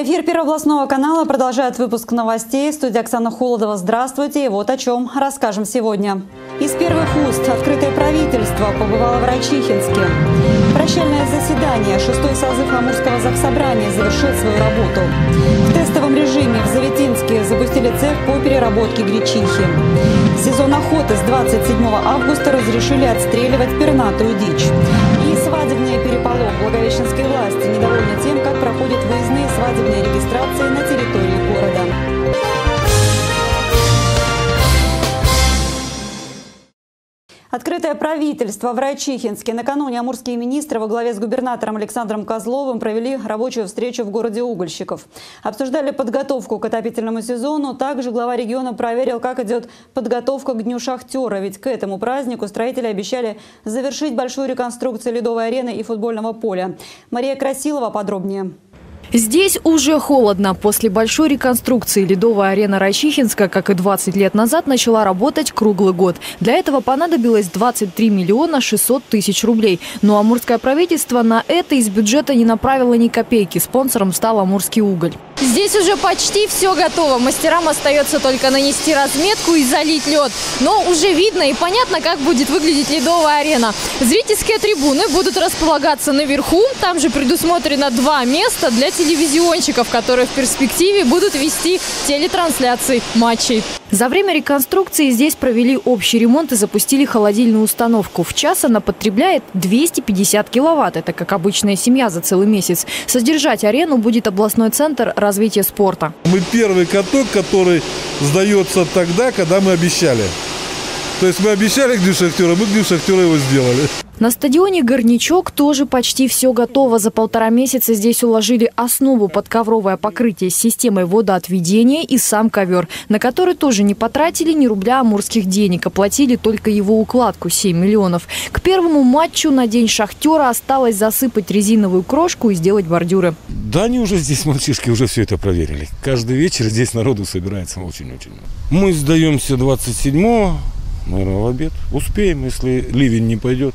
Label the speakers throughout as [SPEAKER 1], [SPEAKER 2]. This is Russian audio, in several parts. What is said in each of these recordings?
[SPEAKER 1] Эфир Первобластного канала продолжает выпуск новостей. Студия Оксана Холодова. Здравствуйте. И вот о чем расскажем сегодня. Из первых уст открытое правительство побывало в Райчихинске. Прощальное заседание. Шестой созыв Амурского заксобрания завершил свою работу. В тестовом режиме в Заветинске запустили цех по переработке гречихи. Сезон охоты с 27 августа разрешили отстреливать пернатую дичь. И свадебный переполох. Благовещенской власти недовольны тем, как проходят выездные свадебные регистрации на территории Открытое правительство в Райчихинске. Накануне амурские министры во главе с губернатором Александром Козловым провели рабочую встречу в городе Угольщиков. Обсуждали подготовку к отопительному сезону. Также глава региона проверил, как идет подготовка к Дню шахтера. Ведь к этому празднику строители обещали завершить большую реконструкцию ледовой арены и футбольного поля. Мария Красилова подробнее.
[SPEAKER 2] Здесь уже холодно. После большой реконструкции ледовая арена Райчихинска, как и 20 лет назад, начала работать круглый год. Для этого понадобилось 23 миллиона 600 тысяч рублей. Но амурское правительство на это из бюджета не направило ни копейки. Спонсором стал Амурский уголь.
[SPEAKER 3] Здесь уже почти все готово. Мастерам остается только нанести разметку и залить лед. Но уже видно и понятно, как будет выглядеть ледовая арена. Зрительские трибуны будут располагаться наверху. Там же предусмотрено два места для телевизионщиков, которые в перспективе будут вести телетрансляции матчей.
[SPEAKER 2] За время реконструкции здесь провели общий ремонт и запустили холодильную установку. В час она потребляет 250 киловатт. Это как обычная семья за целый месяц. Содержать арену будет областной центр развития спорта.
[SPEAKER 4] Мы первый каток, который сдается тогда, когда мы обещали. То есть мы обещали к Дню Шахтера, мы к Дню Шахтера его сделали.
[SPEAKER 2] На стадионе «Горнячок» тоже почти все готово. За полтора месяца здесь уложили основу под ковровое покрытие с системой водоотведения и сам ковер, на который тоже не потратили ни рубля амурских денег, оплатили только его укладку – 7 миллионов. К первому матчу на День «Шахтера» осталось засыпать резиновую крошку и сделать бордюры.
[SPEAKER 4] Да они уже здесь, мальчишки, уже все это проверили. Каждый вечер здесь народу собирается очень-очень. Мы сдаемся 27-го, наверное, в обед. Успеем, если ливень не пойдет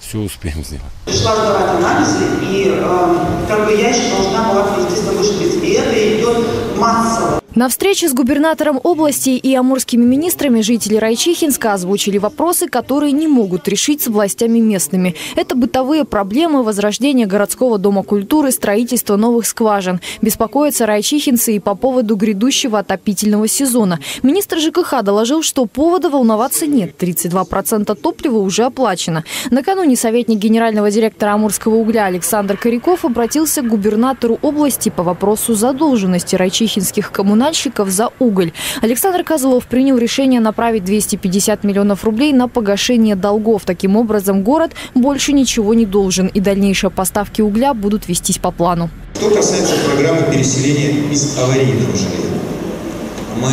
[SPEAKER 4] все успеем сделать.
[SPEAKER 5] Пришла сдавать анализы, и э, как бы я еще должна была привести с тобой шприц. И это идет массово.
[SPEAKER 2] На встрече с губернатором области и амурскими министрами жители Райчихинска озвучили вопросы, которые не могут решить с властями местными. Это бытовые проблемы возрождения городского дома культуры, строительства новых скважин. Беспокоятся райчихинцы и по поводу грядущего отопительного сезона. Министр ЖКХ доложил, что повода волноваться нет. 32% топлива уже оплачено. Накануне советник генерального директора Амурского угля Александр Коряков обратился к губернатору области по вопросу задолженности райчихинских коммунальных коммунальщиков за уголь. Александр Козлов принял решение направить 250 миллионов рублей на погашение долгов. Таким образом, город больше ничего не должен, и дальнейшие поставки угля будут вестись по плану.
[SPEAKER 6] Что касается программы переселения из аварийного жилья, мы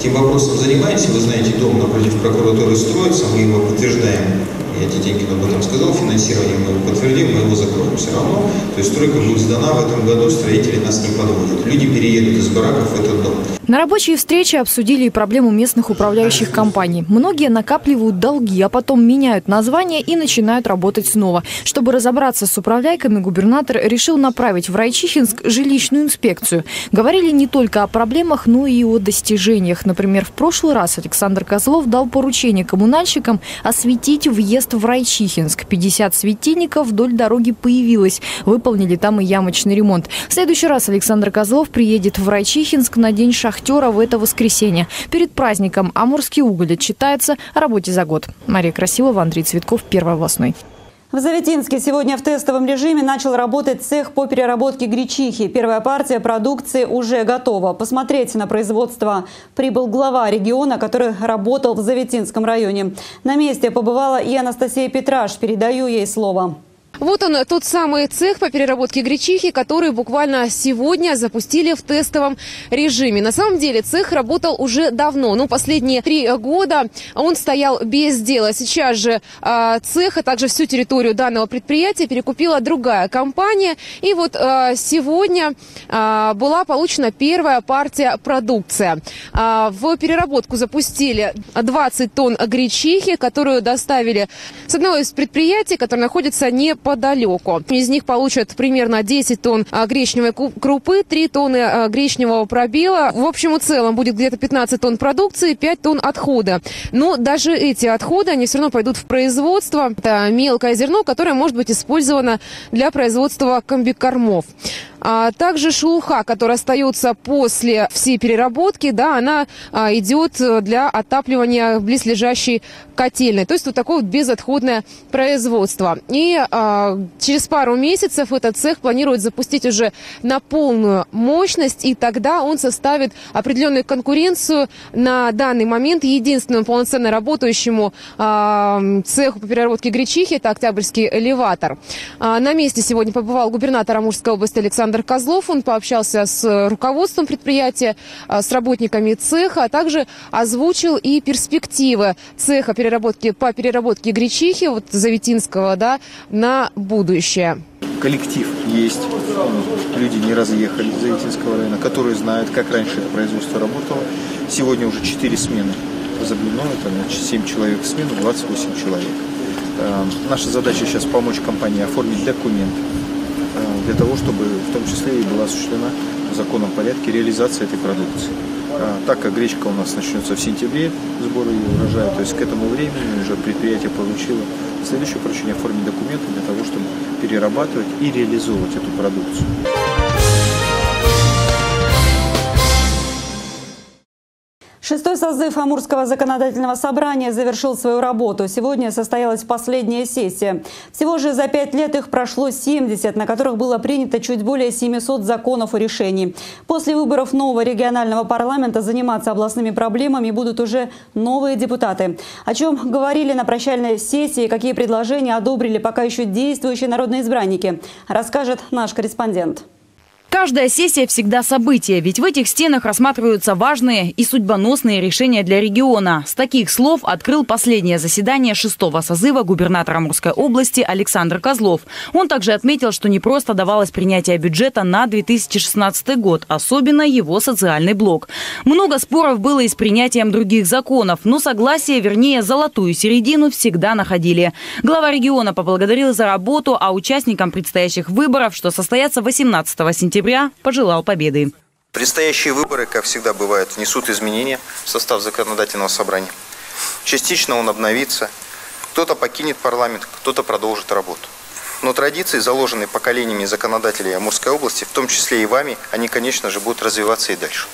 [SPEAKER 6] этим вопросом занимаемся. Вы знаете, дом напротив прокуратуры строится, мы его подтверждаем эти деньги об этом сказал, финансирование мы подтвердим, мы его закроем все равно. То есть стройка будет сдана в этом году, строители нас не подводят. Люди переедут из бараков в этот дом.
[SPEAKER 2] На рабочей встрече обсудили и проблему местных управляющих компаний. Многие накапливают долги, а потом меняют название и начинают работать снова. Чтобы разобраться с управляйками, губернатор решил направить в Райчихинск жилищную инспекцию. Говорили не только о проблемах, но и о достижениях. Например, в прошлый раз Александр Козлов дал поручение коммунальщикам осветить въезд в Райчихинск. 50 светильников вдоль дороги появилось. Выполнили там и ямочный ремонт. В следующий раз Александр Козлов приедет в Райчихинск на день шахты актера в это воскресенье. Перед праздником Амурский уголь отчитается о работе за год. Мария Красилова, Андрей Цветков, Первый областной.
[SPEAKER 1] В Заветинске сегодня в тестовом режиме начал работать цех по переработке гречихи. Первая партия продукции уже готова. Посмотреть на производство прибыл глава региона, который работал в Заветинском районе. На месте побывала и Анастасия Петраш. Передаю ей слово.
[SPEAKER 3] Вот он, тот самый цех по переработке гречихи, который буквально сегодня запустили в тестовом режиме. На самом деле цех работал уже давно, ну, последние три года он стоял без дела. Сейчас же э, цех, а также всю территорию данного предприятия перекупила другая компания. И вот э, сегодня э, была получена первая партия продукции. Э, в переработку запустили 20 тонн гречихи, которую доставили с одного из предприятий, которое находится не по неподалеку. Из них получат примерно 10 тонн а, гречневой крупы, 3 тонны а, гречневого пробела. В общем и целом будет где-то 15 тонн продукции, 5 тонн отхода. Но даже эти отходы, они все равно пойдут в производство. Это мелкое зерно, которое может быть использовано для производства комбикормов. А также шелуха, которая остается после всей переработки, да, она а, идет для отапливания близлежащей котельной. То есть вот такое вот безотходное производство. И а, через пару месяцев этот цех планирует запустить уже на полную мощность, и тогда он составит определенную конкуренцию на данный момент единственному полноценно работающему а, цеху по переработке гречихи, это Октябрьский элеватор. А, на месте сегодня побывал губернатор Амурской области Александр Александр Козлов. Он пообщался с руководством предприятия, а, с работниками цеха, а также озвучил и перспективы цеха переработки по переработке гречихи вот Заветинского да, на будущее.
[SPEAKER 7] Коллектив есть, люди не разъехали из Заветинского района, которые знают, как раньше это производство работало. Сегодня уже 4 смены разоблено, это значит 7 человек в смену, 28 человек. Э, наша задача сейчас помочь компании оформить документы Э, для того, чтобы в том числе и была осуществлена в законном порядке реализация этой продукции. А, так как гречка у нас начнется в сентябре, сбор ее урожая, то есть к этому времени уже предприятие получило следующее поручение оформить документы для того, чтобы перерабатывать и реализовывать эту продукцию.
[SPEAKER 1] Шестой созыв Амурского законодательного собрания завершил свою работу. Сегодня состоялась последняя сессия. Всего же за пять лет их прошло 70, на которых было принято чуть более 700 законов и решений. После выборов нового регионального парламента заниматься областными проблемами будут уже новые депутаты. О чем говорили на прощальной сессии, какие предложения одобрили пока еще действующие народные избранники, расскажет наш корреспондент.
[SPEAKER 8] Каждая сессия всегда событие, ведь в этих стенах рассматриваются важные и судьбоносные решения для региона. С таких слов открыл последнее заседание шестого созыва губернатора Амурской области Александр Козлов. Он также отметил, что не просто давалось принятие бюджета на 2016 год, особенно его социальный блок. Много споров было и с принятием других законов, но согласие, вернее, золотую середину всегда находили. Глава региона поблагодарил за работу, а участникам предстоящих выборов, что состоятся 18 сентября, сентября пожелал победы.
[SPEAKER 6] Предстоящие выборы, как всегда бывает, внесут изменения в состав законодательного собрания. Частично он обновится, кто-то покинет парламент, кто-то продолжит работу. Но традиции, заложенные поколениями законодателей Амурской области, в том числе и вами, они, конечно же, будут развиваться и дальше.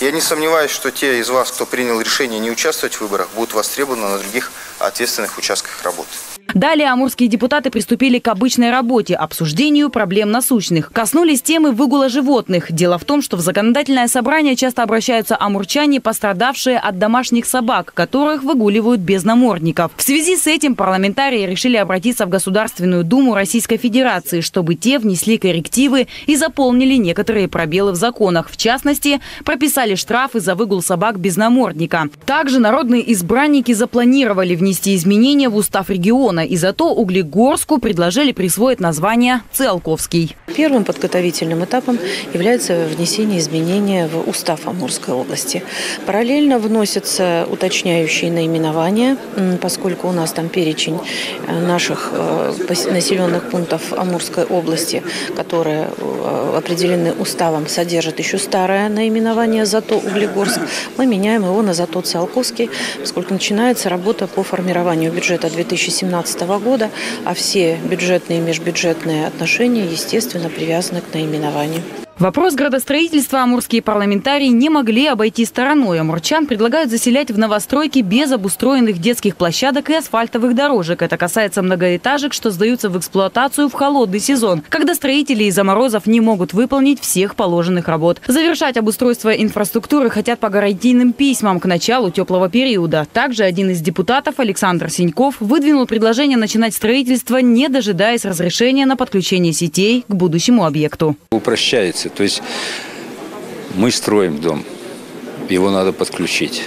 [SPEAKER 6] Я не сомневаюсь, что те из вас, кто принял решение не участвовать в выборах, будут востребованы на других ответственных участках работы.
[SPEAKER 8] Далее амурские депутаты приступили к обычной работе – обсуждению проблем насущных. Коснулись темы выгула животных. Дело в том, что в законодательное собрание часто обращаются амурчане, пострадавшие от домашних собак, которых выгуливают без намордников. В связи с этим парламентарии решили обратиться в Государственную Думу Российской Федерации, чтобы те внесли коррективы и заполнили некоторые пробелы в законах. В частности, прописали штрафы за выгул собак без намордника. Также народные избранники запланировали внести изменения в устав региона района, и зато Углегорску предложили присвоить название Циолковский.
[SPEAKER 9] Первым подготовительным этапом является внесение изменения в устав Амурской области. Параллельно вносятся уточняющие наименования, поскольку у нас там перечень э, наших э, населенных пунктов Амурской области, которые э, определены уставом, содержат еще старое наименование «Зато Углегорск». Мы меняем его на «Зато Циолковский», поскольку начинается работа по формированию бюджета 2017 2015 года, а все бюджетные и межбюджетные отношения, естественно, привязаны к наименованию.
[SPEAKER 8] Вопрос градостроительства амурские парламентарии не могли обойти стороной. Амурчан предлагают заселять в новостройки без обустроенных детских площадок и асфальтовых дорожек. Это касается многоэтажек, что сдаются в эксплуатацию в холодный сезон, когда строители из-за морозов не могут выполнить всех положенных работ. Завершать обустройство инфраструктуры хотят по гарантийным письмам к началу теплого периода. Также один из депутатов, Александр Синьков, выдвинул предложение начинать строительство, не дожидаясь разрешения на подключение сетей к будущему объекту.
[SPEAKER 10] Упрощается то есть мы строим дом, его надо подключить.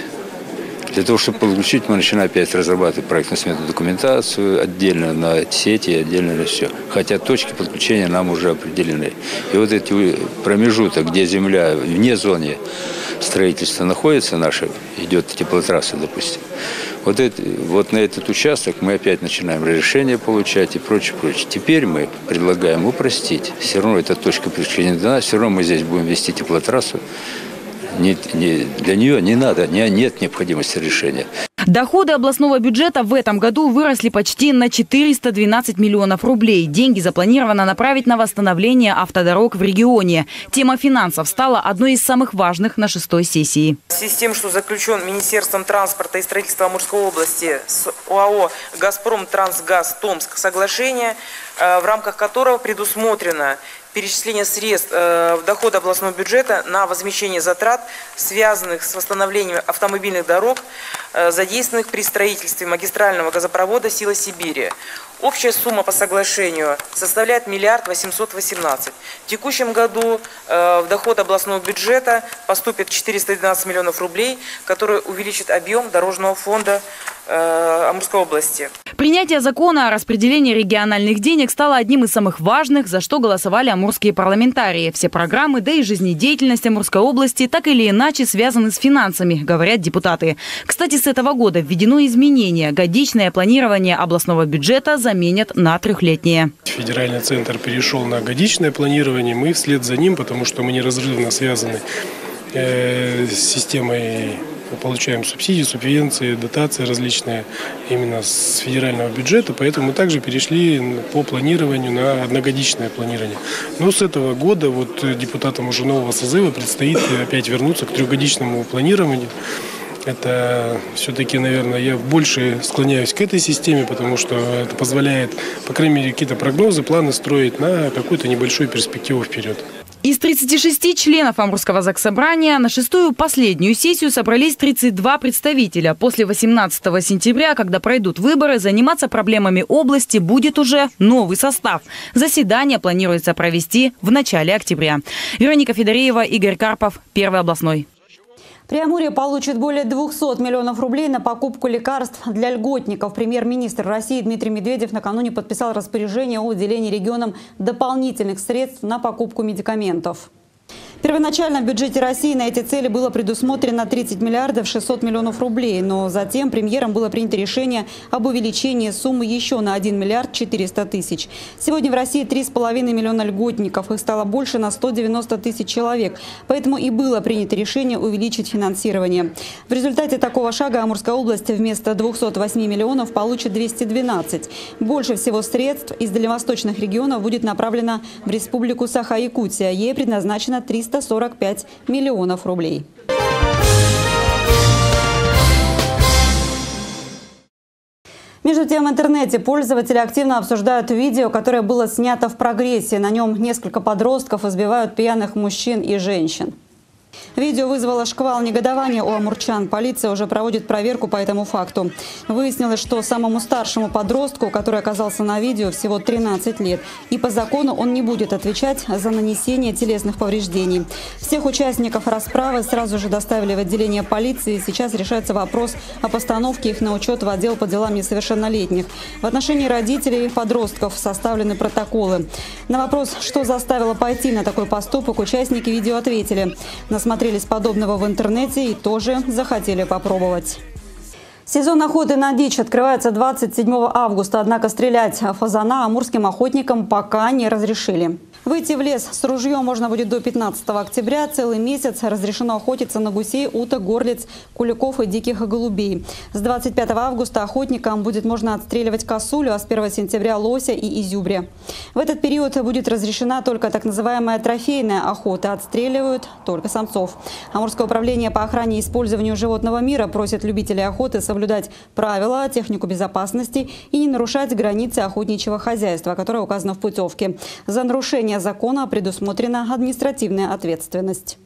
[SPEAKER 10] Для того, чтобы подключить, мы начинаем опять разрабатывать проектно-сметную документацию отдельно на сети, отдельно на все. Хотя точки подключения нам уже определены. И вот эти промежуток, где земля вне зоны строительство находится наше, идет теплотрасса, допустим, вот, это, вот на этот участок мы опять начинаем разрешение получать и прочее, прочее. Теперь мы предлагаем упростить. Все равно эта точка переключения дана, все равно мы здесь будем вести теплотрассу. Не, не, для нее не надо, не, нет необходимости решения.
[SPEAKER 8] Доходы областного бюджета в этом году выросли почти на 412 миллионов рублей. Деньги запланировано направить на восстановление автодорог в регионе. Тема финансов стала одной из самых важных на шестой сессии.
[SPEAKER 11] В связи с тем, что заключен Министерством транспорта и строительства Амурской области с ОАО «Газпром Трансгаз Томск» соглашение, э, в рамках которого предусмотрено перечисление средств э, в доход областного бюджета на возмещение затрат, связанных с восстановлением автомобильных дорог, э, задействованных при строительстве магистрального газопровода «Сила Сибири». Общая сумма по соглашению составляет миллиард восемьсот восемнадцать. В текущем году э, в доход областного бюджета поступит 412 миллионов рублей, которые увеличат объем дорожного фонда э, Амурской области.
[SPEAKER 8] Принятие закона о распределении региональных денег стало одним из самых важных, за что голосовали амурские парламентарии. Все программы, да и жизнедеятельность Амурской области так или иначе связаны с финансами, говорят депутаты. Кстати, с этого года введено изменение. Годичное планирование областного бюджета заменят на трехлетнее.
[SPEAKER 12] Федеральный центр перешел на годичное планирование. Мы вслед за ним, потому что мы неразрывно связаны э, с системой получаем субсидии, субвенции, дотации различные именно с федерального бюджета, поэтому мы также перешли по планированию на одногодичное планирование. Но с этого года вот депутатам уже нового созыва предстоит опять вернуться к трехгодичному планированию. Это все-таки, наверное, я больше склоняюсь к этой системе, потому что это позволяет, по крайней мере, какие-то прогнозы, планы строить на какую-то небольшую перспективу вперед.
[SPEAKER 8] Из 36 членов Амурского заксобрания на шестую последнюю сессию собрались 32 представителя. После 18 сентября, когда пройдут выборы, заниматься проблемами области будет уже новый состав. Заседание планируется провести в начале октября. Вероника Федореева, Игорь Карпов, Первый областной.
[SPEAKER 1] Преамурье получит более 200 миллионов рублей на покупку лекарств для льготников. Премьер-министр России Дмитрий Медведев накануне подписал распоряжение о выделении регионам дополнительных средств на покупку медикаментов. Первоначально в бюджете России на эти цели было предусмотрено 30 миллиардов 600 миллионов рублей, но затем премьером было принято решение об увеличении суммы еще на 1 миллиард 400 тысяч. Сегодня в России 3,5 миллиона льготников, их стало больше на 190 тысяч человек, поэтому и было принято решение увеличить финансирование. В результате такого шага Амурская область вместо 208 миллионов получит 212. Больше всего средств из дальневосточных регионов будет направлено в Республику Саха-Якутия. Ей предназначено 300 345 миллионов рублей. Между тем, в интернете пользователи активно обсуждают видео, которое было снято в прогрессе. На нем несколько подростков избивают пьяных мужчин и женщин. Видео вызвало шквал негодования у амурчан. Полиция уже проводит проверку по этому факту. Выяснилось, что самому старшему подростку, который оказался на видео, всего 13 лет. И по закону он не будет отвечать за нанесение телесных повреждений. Всех участников расправы сразу же доставили в отделение полиции. Сейчас решается вопрос о постановке их на учет в отдел по делам несовершеннолетних. В отношении родителей подростков составлены протоколы. На вопрос, что заставило пойти на такой поступок, участники видео ответили. На насмотрелись подобного в интернете и тоже захотели попробовать. Сезон охоты на дичь открывается 27 августа, однако стрелять фазана амурским охотникам пока не разрешили. Выйти в лес с ружьем можно будет до 15 октября. Целый месяц разрешено охотиться на гусей, уток, горлиц, куликов и диких голубей. С 25 августа охотникам будет можно отстреливать косулю, а с 1 сентября лося и изюбря. В этот период будет разрешена только так называемая трофейная охота. Отстреливают только самцов. Амурское управление по охране и использованию животного мира просит любителей охоты соблюдать правила, технику безопасности и не нарушать границы охотничьего хозяйства, которое указано в путевке. За нарушение нарушения закона предусмотрена административная ответственность.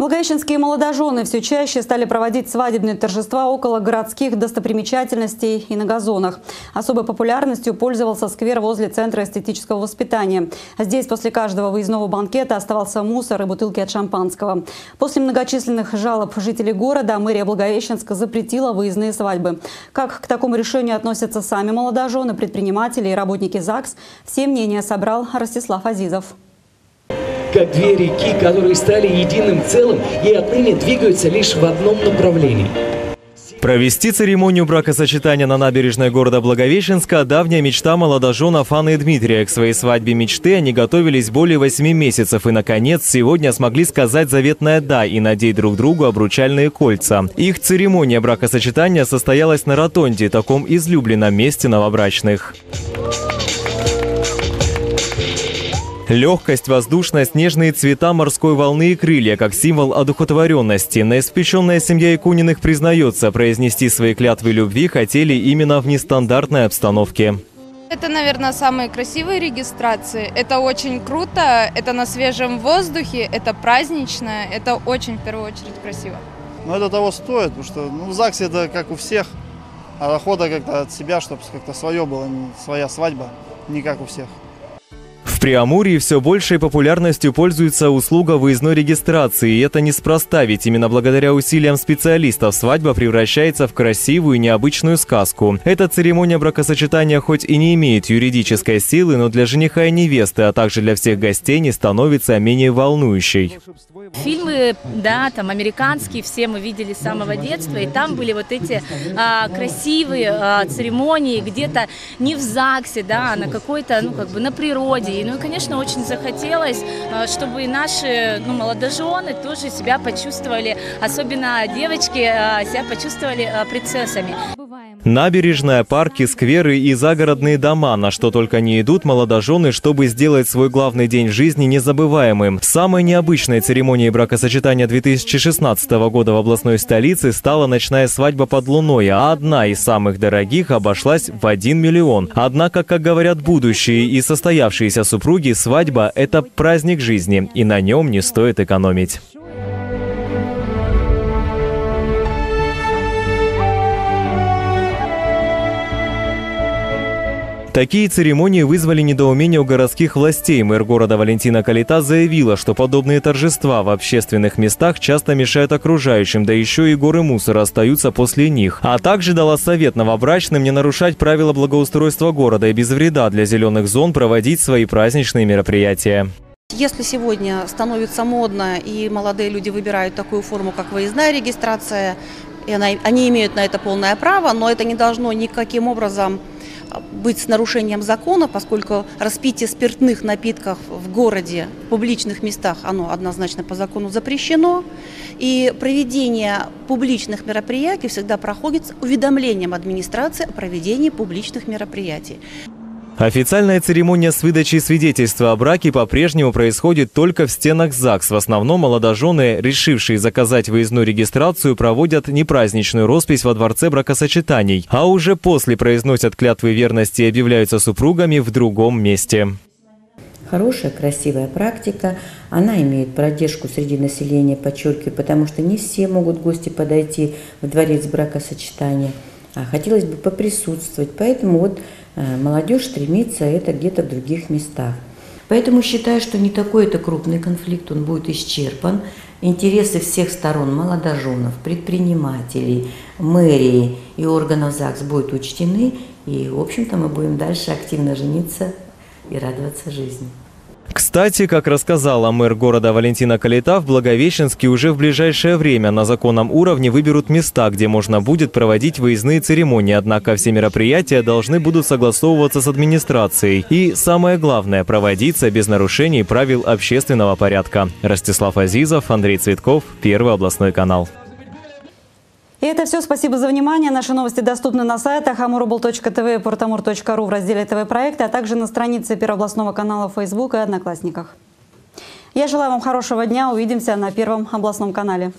[SPEAKER 1] Благовещенские молодожены все чаще стали проводить свадебные торжества около городских достопримечательностей и на газонах. Особой популярностью пользовался сквер возле Центра эстетического воспитания. Здесь после каждого выездного банкета оставался мусор и бутылки от шампанского. После многочисленных жалоб жителей города мэрия Благовещенска запретила выездные свадьбы. Как к такому решению относятся сами молодожены, предприниматели и работники ЗАГС, все мнения собрал Ростислав Азизов
[SPEAKER 13] как две реки, которые стали единым целым и отныне двигаются лишь в одном направлении.
[SPEAKER 14] Провести церемонию бракосочетания на набережной города Благовещенска – давняя мечта молодоженов Анны и Дмитрия. К своей свадьбе мечты они готовились более восьми месяцев и, наконец, сегодня смогли сказать заветное «да» и надеть друг другу обручальные кольца. Их церемония бракосочетания состоялась на ротонде, таком излюбленном месте новобрачных. Легкость, воздушность, нежные цвета морской волны и крылья, как символ одухотворенности. Наиспеченная семья Якуниных признается, произнести свои клятвы любви хотели именно в нестандартной обстановке.
[SPEAKER 15] Это, наверное, самые красивые регистрации. Это очень круто, это на свежем воздухе, это празднично, это очень, в первую очередь, красиво.
[SPEAKER 16] Ну, это того стоит, потому что ну, в ЗАГСе это как у всех, а охота как-то от себя, чтобы как-то свое было, своя свадьба, не как у всех.
[SPEAKER 14] В Преамурье все большей популярностью пользуется услуга выездной регистрации. И это неспроста, ведь именно благодаря усилиям специалистов свадьба превращается в красивую и необычную сказку. Эта церемония бракосочетания хоть и не имеет юридической силы, но для жениха и невесты, а также для всех гостей не становится менее волнующей.
[SPEAKER 17] Фильмы, да, там американские, все мы видели с самого детства, и там были вот эти а, красивые а, церемонии где-то не в ЗАГСе, да, а на какой-то, ну, как бы на природе. Ну и, конечно, очень захотелось, а, чтобы и наши ну, молодожены тоже себя почувствовали, особенно девочки а, себя почувствовали а, принцессами.
[SPEAKER 14] Набережная, парки, скверы и загородные дома, на что только не идут молодожены, чтобы сделать свой главный день жизни незабываемым. Самой необычной церемонией бракосочетания 2016 года в областной столице стала ночная свадьба под луной, а одна из самых дорогих обошлась в 1 миллион. Однако, как говорят будущие и состоявшиеся супруги, свадьба – это праздник жизни, и на нем не стоит экономить. Такие церемонии вызвали недоумение у городских властей. Мэр города Валентина Калита заявила, что подобные торжества в общественных местах часто мешают окружающим, да еще и горы мусора остаются после них. А также дала совет новобрачным не нарушать правила благоустройства города и без вреда для зеленых зон проводить свои праздничные мероприятия.
[SPEAKER 18] Если сегодня становится модно и молодые люди выбирают такую форму, как выездная регистрация, и она, они имеют на это полное право, но это не должно никаким образом быть с нарушением закона, поскольку распитие спиртных напитков в городе, в публичных местах, оно однозначно по закону запрещено. И проведение публичных мероприятий всегда проходит с уведомлением администрации о проведении публичных мероприятий.
[SPEAKER 14] Официальная церемония с выдачей свидетельства о браке по-прежнему происходит только в стенах ЗАГС. В основном молодожены, решившие заказать выездную регистрацию, проводят непраздничную роспись во дворце бракосочетаний, а уже после произносят клятвы верности и объявляются супругами в другом месте.
[SPEAKER 19] Хорошая, красивая практика. Она имеет продержку среди населения, подчеркиваю, потому что не все могут гости подойти в дворец бракосочетания. А хотелось бы поприсутствовать. Поэтому вот Э, молодежь стремится это где-то в других местах. Поэтому считаю, что не такой это крупный конфликт, он будет исчерпан. Интересы всех сторон, молодоженов, предпринимателей, мэрии и органов ЗАГС будут учтены, и, в общем-то, мы будем дальше активно жениться и радоваться жизни.
[SPEAKER 14] Кстати, как рассказала мэр города Валентина Калита, в Благовещенске уже в ближайшее время на законном уровне выберут места, где можно будет проводить выездные церемонии, однако все мероприятия должны будут согласовываться с администрацией. И самое главное – проводиться без нарушений правил общественного порядка. Ростислав Азизов, Андрей Цветков, Первый областной канал.
[SPEAKER 1] И это все. Спасибо за внимание. Наши новости доступны на сайтах amurable.tv и portamur.ru в разделе ТВ-проекты, а также на странице Первообластного канала в Facebook и Одноклассниках. Я желаю вам хорошего дня. Увидимся на Первом областном канале.